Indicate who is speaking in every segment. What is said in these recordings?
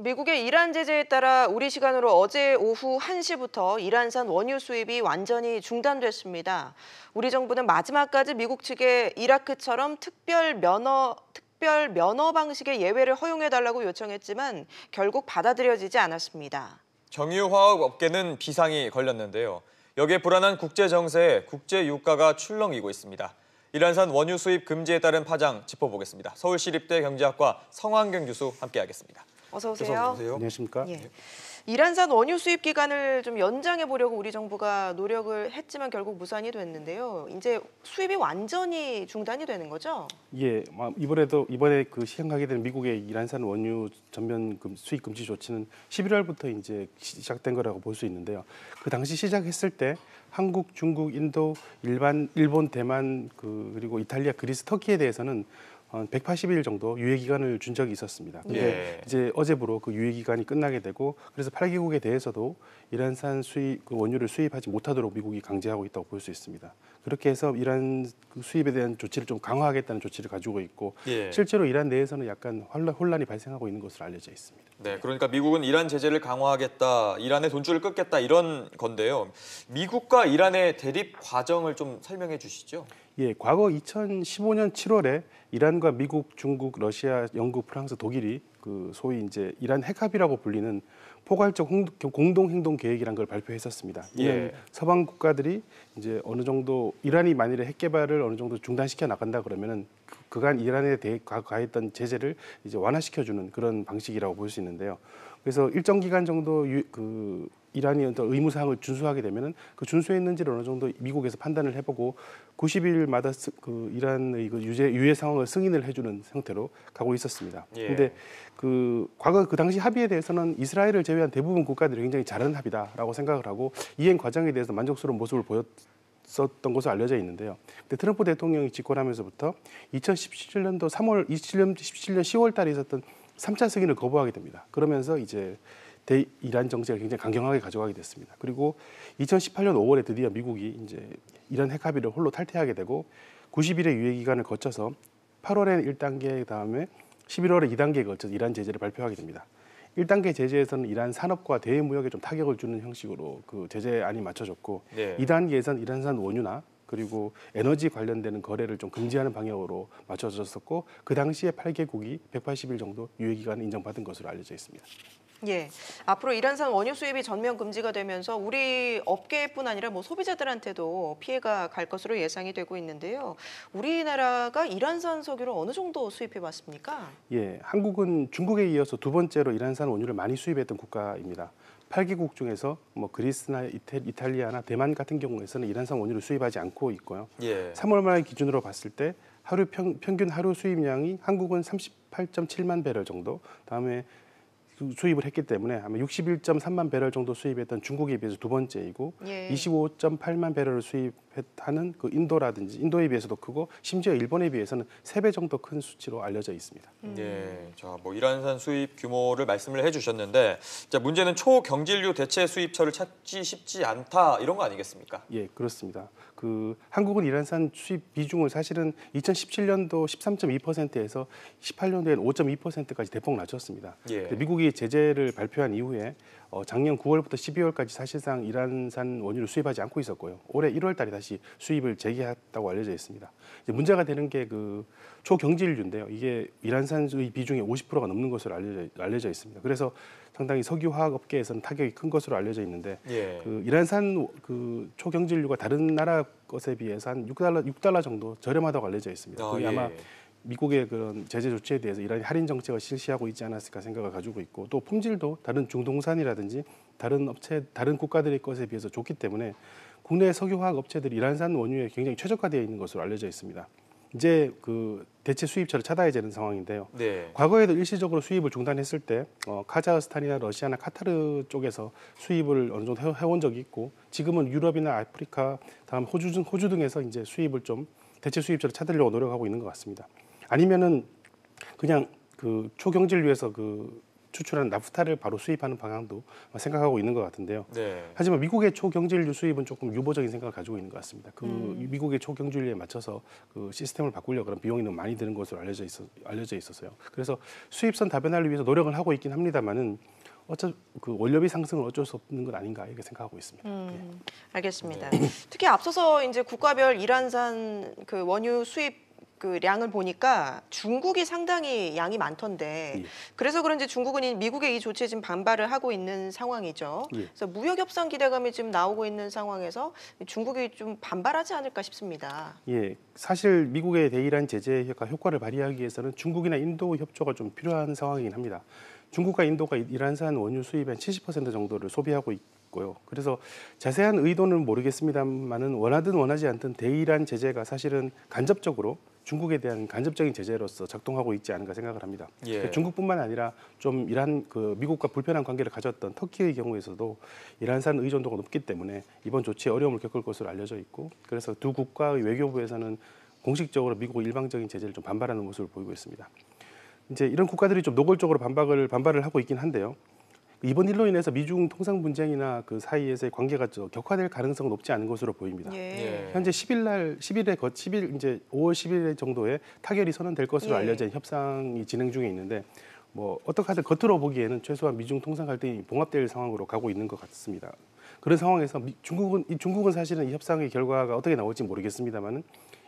Speaker 1: 미국의 이란 제재에 따라 우리 시간으로 어제 오후 1시부터 이란산 원유 수입이 완전히 중단됐습니다. 우리 정부는 마지막까지 미국 측에 이라크처럼 특별 면허 특별 면허 방식의 예외를 허용해 달라고 요청했지만 결국 받아들여지지 않았습니다.
Speaker 2: 정유화학 업계는 비상이 걸렸는데요. 여기에 불안한 국제 정세에 국제 유가가 출렁이고 있습니다. 이란산 원유 수입 금지에 따른 파장 짚어보겠습니다. 서울시립대 경제학과 성환경 교수 함께하겠습니다.
Speaker 1: 어서 오세요.
Speaker 3: 안녕하십니까?
Speaker 1: 예. 이란산 원유 수입 기간을 좀 연장해 보려고 우리 정부가 노력을 했지만 결국 무산이 됐는데요. 이제 수입이 완전히 중단이 되는 거죠?
Speaker 3: 예, 이번에도 이번에 그 시행하게 된 미국의 이란산 원유 전면 수입 금지 조치는 11월부터 이제 시작된 거라고 볼 수 있는데요. 그 당시 시작했을 때 한국, 중국, 인도, 일반, 일본, 대만, 그 그리고 이탈리아, 그리스, 터키에 대해서는 한 180일 정도 유예 기간을 준 적이 있었습니다. 근데 예. 이제 어제부로 그 유예 기간이 끝나게 되고 그래서 8개국에 대해서도 이란산 수입 그 원유를 수입하지 못하도록 미국이 강제하고 있다고 볼 수 있습니다. 그렇게 해서 이란 그 수입에 대한 조치를 좀 강화하겠다는 조치를 가지고 있고 예. 실제로 이란 내에서는 약간 혼란, 이 발생하고 있는 것으로 알려져 있습니다.
Speaker 2: 네, 그러니까 미국은 이란 제재를 강화하겠다, 이란의 돈줄을 끊겠다 이런 건데요. 미국과 이란의 대립 과정을 좀 설명해 주시죠.
Speaker 3: 예, 과거 2015년 7월에 이란과 미국, 중국, 러시아, 영국, 프랑스, 독일이 그 소위 이제 이란 핵합의라고 불리는 포괄적 공동 행동 계획이란 걸 발표했었습니다. 예. 서방 국가들이 이제 어느 정도 이란이 만일에 핵 개발을 어느 정도 중단시켜 나간다 그러면은 그, 그간 이란에 대해 가했던 제재를 이제 완화시켜 주는 그런 방식이라고 볼 수 있는데요. 그래서 일정 기간 정도 유, 그 이란이 어떤 의무 사항을 준수하게 되면은 그 준수했는지를 어느 정도 미국에서 판단을 해보고 90일마다 스, 그 이란의 그 유죄 유예 상황을 승인을 해주는 형태로 가고 있었습니다. 그런데 예. 그 과거 그 당시 합의에 대해서는 이스라엘을 제외한 대부분 국가들이 굉장히 잘한 합의다라고 생각을 하고 이행 과정에 대해서 만족스러운 모습을 보였. 었던 것으로 알려져 있는데요. 근데 트럼프 대통령이 집권하면서부터 2017년도 3월 27년 17년 10월 달에 있었던 3차 승인을 거부하게 됩니다. 그러면서 이제 대이란 정책을 굉장히 강경하게 가져가게 됐습니다. 그리고 2018년 5월에 드디어 미국이 이제 이란 핵 합의를 홀로 탈퇴하게 되고 90일의 유예 기간을 거쳐서 8월에 1단계 다음에 11월에 2단계에 걸쳐서 이란 제재를 발표하게 됩니다. 1단계 제재에서는 이란 산업과 대외 무역에 좀 타격을 주는 형식으로 그 제재안이 맞춰졌고 네. 2단계에서는 이란산 원유나 그리고 에너지 관련되는 거래를 좀 금지하는 방향으로 맞춰졌었고 그 당시에 8개국이 180일 정도 유예 기간을 인정받은 것으로 알려져 있습니다.
Speaker 1: 예. 앞으로 이란산 원유 수입이 전면 금지가 되면서 우리 업계뿐 아니라 뭐 소비자들한테도 피해가 갈 것으로 예상이 되고 있는데요. 우리나라가 이란산 석유를 어느 정도 수입해 왔습니까?
Speaker 3: 예. 한국은 중국에 이어서 두 번째로 이란산 원유를 많이 수입했던 국가입니다. 8개국 중에서 뭐 그리스나 이탈리아나 대만 같은 경우에서는 이란산 원유를 수입하지 않고 있고요. 예. 3월 말 기준으로 봤을 때 하루 평, 평균 하루 수입량이 한국은 38.7만 배럴 정도, 다음에 수입을 했기 때문에 아마 61.3만 배럴 정도 수입했던 중국에 비해서 두 번째이고 예. 25.8만 배럴을 수입 하는 그 인도라든지 인도에 비해서도 크고 심지어 일본에 비해서는 세 배 정도 큰 수치로 알려져 있습니다.
Speaker 2: 음. 예, 자뭐 이란산 수입 규모를 말씀을 해주셨는데 자 문제는 초경질류 대체 수입처를 찾기 쉽지 않다 이런 거 아니겠습니까?
Speaker 3: 예, 그렇습니다. 그 한국은 이란산 수입 비중을 사실은 2017년도 13.2%에서 18년도에는 5.2%까지 대폭 낮췄습니다. 예. 미국이 제재를 발표한 이후에 어, 작년 9월부터 12월까지 사실상 이란산 원유를 수입하지 않고 있었고요. 올해 1월 달에 다시 수입을 재개했다고 알려져 있습니다. 이제 문제가 되는 게 그 초경질류인데요. 이게 이란산 수입 비중의 50%가 넘는 것으로 알려져, 알려져 있습니다. 그래서 상당히 석유화학 업계에서는 타격이 큰 것으로 알려져 있는데 예. 그 이란산 그 초경질류가 다른 나라 것에 비해서 한 6달러 6달러 정도 저렴하다고 알려져 있습니다. 아, 그게 예. 아마 미국의 그런 제재 조치에 대해서 이란이 할인 정책을 실시하고 있지 않았을까 생각을 가지고 있고 또 품질도 다른 중동산이라든지 다른 업체 다른 국가들의 것에 비해서 좋기 때문에 국내 석유화학 업체들이 이란산 원유에 굉장히 최적화되어 있는 것으로 알려져 있습니다. 이제 그 대체 수입처를 찾아야 되는 상황인데요. 네. 과거에도 일시적으로 수입을 중단했을 때 어, 카자흐스탄이나 러시아나 카타르 쪽에서 수입을 어느 정도 해온 적이 있고 지금은 유럽이나 아프리카 다음 호주 호주 등에서 이제 수입을 좀 대체 수입처를 찾으려고 노력하고 있는 것 같습니다. 아니면은 그냥 그 초경질류에서 그 추출한 나프타를 바로 수입하는 방향도 생각하고 있는 것 같은데요.
Speaker 2: 네.
Speaker 3: 하지만 미국의 초경질유 수입은 조금 유보적인 생각을 가지고 있는 것 같습니다. 그
Speaker 1: 음.
Speaker 3: 미국의 초경질유에 맞춰서 그 시스템을 바꾸려 그런 비용이 너무 많이 드는 것으로 알려져 있어 알려져 있어서요. 그래서 수입선 다변화를 위해서 노력을 하고 있긴 합니다만은 어차 그 원료비 상승은 어쩔 수 없는 것 아닌가 이렇게 생각하고 있습니다.
Speaker 1: 음, 알겠습니다. 특히 앞서서 이제 국가별 이란산 그 원유 수입 그 량을 보니까 중국이 상당히 양이 많던데
Speaker 3: 예.
Speaker 1: 그래서 그런지 중국은 이 미국의 이 조치에 지금 반발을 하고 있는 상황이죠.
Speaker 3: 예.
Speaker 1: 그래서 무역 협상 기대감이 지금 나오고 있는 상황에서 중국이 좀 반발하지 않을까 싶습니다.
Speaker 3: 예, 사실 미국의 대이란 제재 효과 효과를 발휘하기 위해서는 중국이나 인도 협조가 좀 필요한 상황이긴 합니다. 중국과 인도가 이란산 원유 수입의 한70% 정도를 소비하고 있고요. 그래서 자세한 의도는 모르겠습니다만은 원하든 원하지 않든 대이란 제재가 사실은 간접적으로 중국에 대한 간접적인 제재로서 작동하고 있지 않은가 생각을 합니다.
Speaker 2: 예.
Speaker 3: 그러니까 중국뿐만 아니라 좀 이란 그 미국과 불편한 관계를 가졌던 터키의 경우에서도 이란산 의존도가 높기 때문에 이번 조치에 어려움을 겪을 것으로 알려져 있고 그래서 두 국가의 외교부에서는 공식적으로 미국의 일방적인 제재를 좀 반발하는 모습을 보이고 있습니다. 이제 이런 국가들이 좀 노골적으로 반박을 반발을 하고 있긴 한데요. 이번 일로 인해서 미중 통상 분쟁이나 그 사이에서의 관계가 좀 격화될 가능성은 높지 않은 것으로 보입니다.
Speaker 1: 예.
Speaker 2: 예.
Speaker 3: 현재 10일 날 10일에 거 10일 이제 5월 10일 정도에 타결이 선언될 것으로
Speaker 1: 예.
Speaker 3: 알려진 협상이 진행 중에 있는데 뭐 어떻게 하든 겉으로 보기에는 최소한 미중 통상 갈등이 봉합될 상황으로 가고 있는 것 같습니다. 그런 상황에서 미- 중국은 이 중국은 사실은 이 협상의 결과가 어떻게 나올지 모르겠습니다만은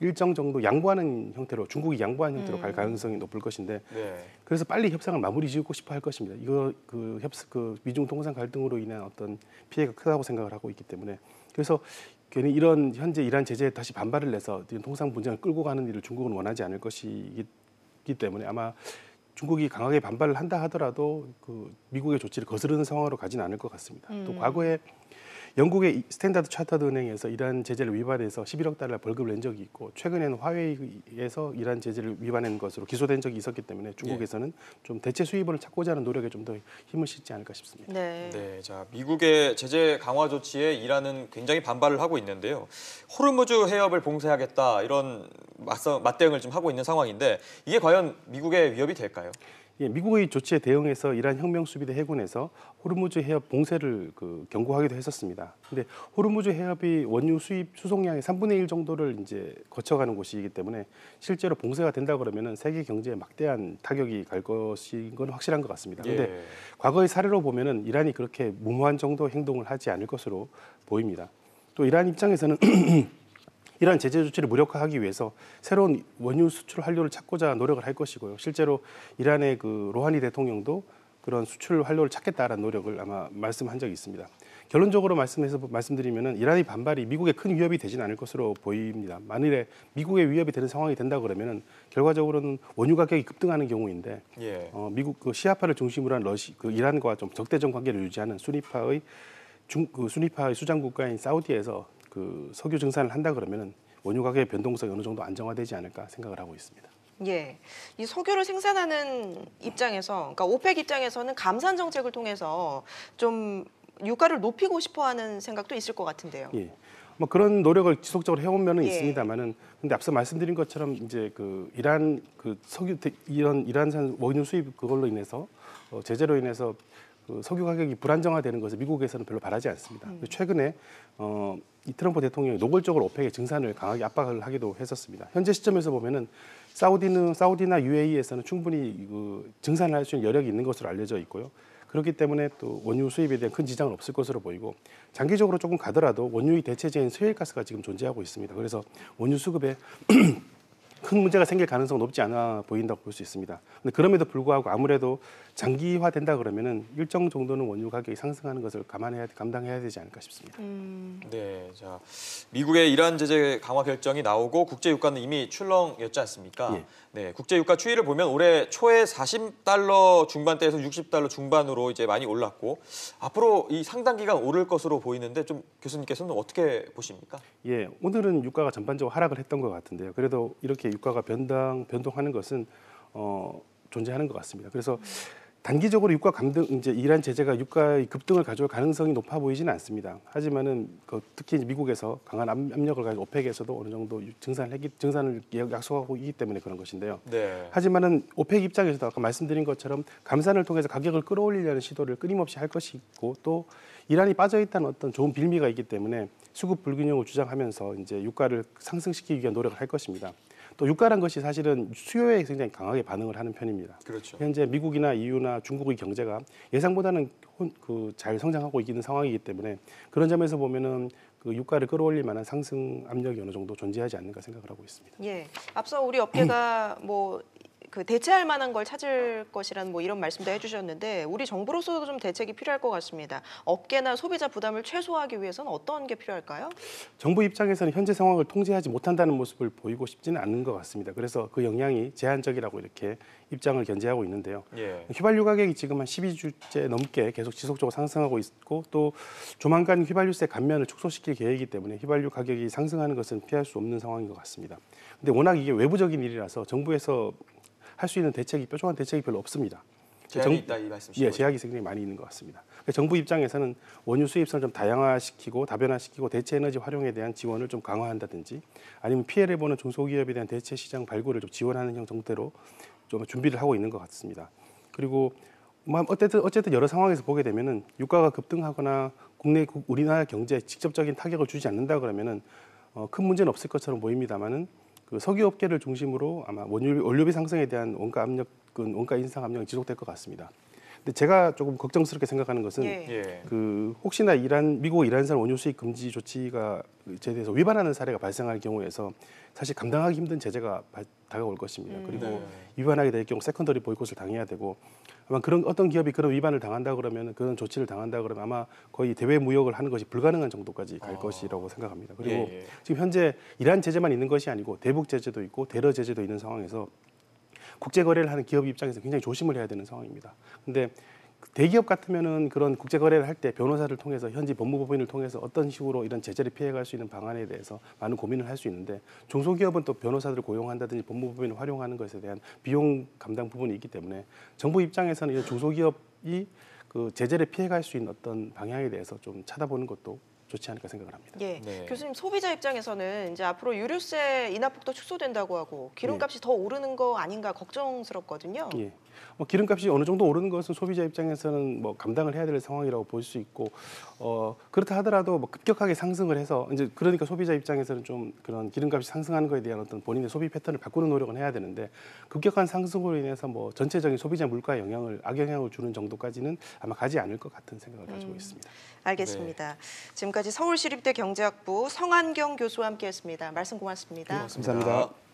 Speaker 3: 일정 정도 양보하는 형태로 중국이 양보하는 형태로 갈 가능성이 높을 것인데
Speaker 2: 네.
Speaker 3: 그래서 빨리 협상을 마무리 지고 싶어 할 것입니다. 이거 그 협, 그 미중 통상 갈등으로 인한 어떤 피해가 크다고 생각을 하고 있기 때문에 그래서 괜히 이런 현재 이란 제재에 다시 반발을 내서 통상 분쟁을 끌고 가는 일을 중국은 원하지 않을 것이기 때문에 아마 중국이 강하게 반발을 한다 하더라도 그 미국의 조치를 거스르는 상황으로 가지는 않을 것 같습니다. 또 과거에 영국의 이 Standard Chartered 은행에서 이란 제재를 위반해서 11억 달러 벌금을 낸 적이 있고 최근에는 화웨이에서 이란 제재를 위반한 것으로 기소된 적이 있었기 때문에 중국에서는 좀 대체 수입원을 찾고자 하는 노력에 좀 더 힘을 싣지 않을까 싶습니다.
Speaker 1: 네.
Speaker 2: 네, 자 미국의 제재 강화 조치에 이란은 굉장히 반발을 하고 있는데요. 호르무즈 해협을 봉쇄하겠다 이런 맞서, 맞대응을 좀 하고 있는 상황인데 이게 과연 미국의 위협이 될까요?
Speaker 3: 예, 미국의 조치에 대응해서 이란 혁명 수비대 해군에서 호르무즈 해협 봉쇄를 그 경고하기도 했었습니다. 근데 호르무즈 해협이 원유 수입 수송량의 3분의 1 정도를 이제 거쳐가는 곳이기 때문에 실제로 봉쇄가 된다 그러면은 세계 경제에 막대한 타격이 갈 것인 건 확실한 것 같습니다. 근데
Speaker 2: 예.
Speaker 3: 과거의 사례로 보면은 이란이 그렇게 무모한 정도 행동을 하지 않을 것으로 보입니다. 또 이란 입장에서는 이러한 제재 조치를 무력화하기 위해서 새로운 원유 수출 활로를 찾고자 노력을 할 것이고요. 실제로 이란의 그 로하니 대통령도 그런 수출 활로를 찾겠다라는 노력을 아마 말씀한 적이 있습니다. 결론적으로 말씀해서 말씀드리면은 이란의 반발이 미국에 큰 위협이 되지는 않을 것으로 보입니다. 만일에 미국의 위협이 되는 상황이 된다 그러면은 결과적으로는 원유 가격이 급등하는 경우인데
Speaker 2: 예.
Speaker 3: 어, 미국 그 시아파를 중심으로 한 러시 그 이란과 좀 적대적 관계를 유지하는 수니파의 중그 수니파의 수장 국가인 사우디에서 그 석유 증산을 한다 그러면은 원유 가격의 변동성이 어느 정도 안정화되지 않을까 생각을 하고 있습니다.
Speaker 1: 예, 이 석유를 생산하는 입장에서, 그러니까 OPEC 입장에서는 감산 정책을 통해서 좀 유가를 높이고 싶어하는 생각도 있을 것 같은데요.
Speaker 3: 예. 뭐 그런 노력을 지속적으로 해온 면은
Speaker 1: 예.
Speaker 3: 있습니다만은 근데 앞서 말씀드린 것처럼 이제 그 이란 그 석유 대- 이런 이란산 원유 수입 그걸로 인해서 어, 제재로 인해서 그 석유 가격이 불안정화되는 것을 미국에서는 별로 바라지 않습니다.
Speaker 1: 음.
Speaker 3: 최근에 어, 이 트럼프 대통령이 노골적으로 OPEC의 증산을 강하게 압박을 하기도 했었습니다. 현재 시점에서 보면은 사우디는 사우디나 UAE에서는 충분히 그 증산을 할 수 있는 여력이 있는 것으로 알려져 있고요. 그렇기 때문에 또 원유 수입에 대한 큰 지장은 없을 것으로 보이고 장기적으로 조금 가더라도 원유의 대체제인 스웨일가스가 지금 존재하고 있습니다. 그래서 원유 수급에 큰 문제가 생길 가능성은 높지 않아 보인다고 볼 수 있습니다. 근데 그럼에도 불구하고 아무래도 장기화된다 그러면은 일정 정도는 원유 가격이 상승하는 것을 감안해야 감당해야 되지 않을까 싶습니다.
Speaker 1: 음,
Speaker 2: 네, 자 미국의 이란 제재 강화 결정이 나오고 국제 유가는 이미 출렁였지 않습니까?
Speaker 3: 예.
Speaker 2: 네, 국제 유가 추이를 보면 올해 초에 40달러 중반대에서 60달러 중반으로 이제 많이 올랐고 앞으로 이 상당 기간 오를 것으로 보이는데 좀 교수님께서는 어떻게 보십니까?
Speaker 3: 예, 오늘은 유가가 전반적으로 하락을 했던 것 같은데요. 그래도 이렇게 유가가 변당 변동하는 것은 어, 존재하는 것 같습니다. 그래서 단기적으로 유가 급등 이제 이란 제재가 유가의 급등을 가져올 가능성이 높아 보이지는 않습니다. 하지만은 그 특히 이제 미국에서 강한 압- 압력을 가지고 오펙에서도 어느 정도 유- 증산을 했기, 증산을 약- 약속하고 있기 때문에 그런 것인데요.
Speaker 2: 네.
Speaker 3: 하지만은 오펙 입장에서도 아까 말씀드린 것처럼 감산을 통해서 가격을 끌어올리려는 시도를 끊임없이 할 것이고 또 이란이 빠져 있다는 어떤 좋은 빌미가 있기 때문에 수급 불균형을 주장하면서 이제 유가를 상승시키기 위한 노력을 할 것입니다. 또 유가란 것이 사실은 수요에 굉장히 강하게 반응을 하는 편입니다.
Speaker 2: 그렇죠.
Speaker 3: 현재 미국이나 EU나 중국의 경제가 예상보다는 그 잘 성장하고 있는 상황이기 때문에 그런 점에서 보면은 그 유가를 끌어올릴 만한 상승 압력이 어느 정도 존재하지 않는가 생각을 하고 있습니다.
Speaker 1: 예. 앞서 우리 업계가 뭐 그 대체할 만한 걸 찾을 것이라는 뭐 이런 말씀도 해주셨는데 우리 정부로서도 좀 대책이 필요할 것 같습니다. 업계나 소비자 부담을 최소화하기 위해서는 어떤 게 필요할까요?
Speaker 3: 정부 입장에서는 현재 상황을 통제하지 못한다는 모습을 보이고 싶지는 않은 것 같습니다. 그래서 그 영향이 제한적이라고 이렇게 입장을 견제하고 있는데요.
Speaker 2: 예.
Speaker 3: 휘발유 가격이 지금 한 12주째 넘게 계속 지속적으로 상승하고 있고 또 조만간 휘발유세 감면을 축소시킬 계획이기 때문에 휘발유 가격이 상승하는 것은 피할 수 없는 상황인 것 같습니다. 근데 워낙 이게 외부적인 일이라서 정부에서 할 수 있는 대책이 뾰족한 대책이 별로 없습니다.
Speaker 2: 제한이
Speaker 3: 정-
Speaker 2: 있다 이 말씀이시죠?
Speaker 3: 예, 제약이 굉장히 많이 있는 것 같습니다. 그러니까 정부 입장에서는 원유 수입선을 좀 다양화시키고 다변화시키고 대체 에너지 활용에 대한 지원을 좀 강화한다든지 아니면 피해를 보는 중소기업에 대한 대체 시장 발굴을 좀 지원하는 형 정도로 좀 준비를 하고 있는 것 같습니다. 그리고 뭐 어쨌든 어쨌든 여러 상황에서 보게 되면은 유가가 급등하거나 국내 국- 우리나라 경제에 직접적인 타격을 주지 않는다 그러면은 어, 큰 문제는 없을 것처럼 보입니다만은 그 석유 업계를 중심으로 아마 원유 원료비 상승에 대한 원가 압력은 원가 인상 압력이 지속될 것 같습니다. 근데 제가 조금 걱정스럽게 생각하는 것은
Speaker 1: 예.
Speaker 2: 예.
Speaker 3: 그 혹시나 이란 미국 이란산 원유 수입 금지 조치에 대해서 위반하는 사례가 발생할 경우에서 사실 감당하기 힘든 제재가 발- 다가올 것입니다. 그리고
Speaker 2: 네.
Speaker 3: 위반하게 될 경우 secondary boycott을 당해야 되고 아마 그런 어떤 기업이 그런 위반을 당한다 그러면 그런 조치를 당한다 그러면 아마 거의 대외 무역을 하는 것이 불가능한 정도까지 갈
Speaker 2: 아.
Speaker 3: 것이라고 생각합니다. 그리고
Speaker 2: 예, 예.
Speaker 3: 지금 현재 이란 제재만 있는 것이 아니고 대북 제재도 있고 대러 제재도 있는 상황에서 국제 거래를 하는 기업 입장에서 굉장히 조심을 해야 되는 상황입니다. 근데 대기업 같으면은 그런 국제 거래를 할 때 변호사를 통해서 현지 법무법인을 통해서 어떤 식으로 이런 제재를 피해갈 수 있는 방안에 대해서 많은 고민을 할 수 있는데 중소기업은 또 변호사들을 고용한다든지 법무법인을 활용하는 것에 대한 비용 감당 부분이 있기 때문에 정부 입장에서는 이런 중소기업이 그 제재를 피해갈 수 있는 어떤 방향에 대해서 좀 찾아보는 것도 좋지 않을까 생각을 합니다.
Speaker 1: 예.
Speaker 2: 네.
Speaker 1: 교수님, 소비자 입장에서는 이제 앞으로 유류세 인하폭도 축소된다고 하고 기름값이 더 오르는 거 아닌가 걱정스럽거든요.
Speaker 3: 예. 뭐 기름값이 어느 정도 오르는 것은 소비자 입장에서는 뭐 감당을 해야 될 상황이라고 볼 수 있고 어 그렇다 하더라도 뭐 급격하게 상승을 해서 이제 그러니까 소비자 입장에서는 좀 그런 기름값이 상승하는 것에 대한 어떤 본인의 소비 패턴을 바꾸는 노력은 해야 되는데 급격한 상승으로 인해서 뭐 전체적인 소비자 물가에 영향을 악영향을 주는 정도까지는 아마 가지 않을 것 같은 생각을 가지고 있습니다.
Speaker 1: 알겠습니다. 지금까지 서울시립대 경제학부 성한경 교수와 함께했습니다. 말씀 고맙습니다.
Speaker 3: 감사합니다.